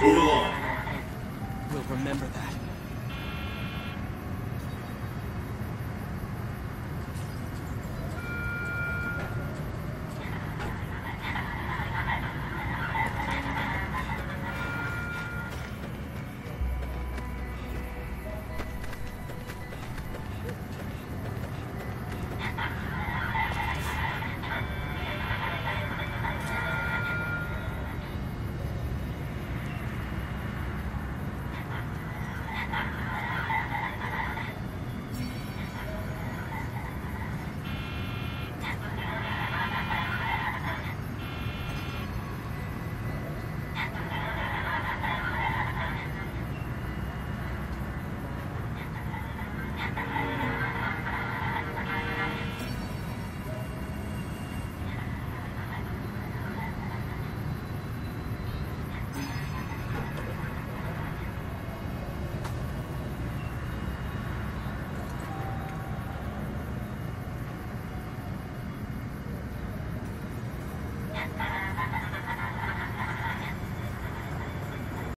Move along. We'll remember that.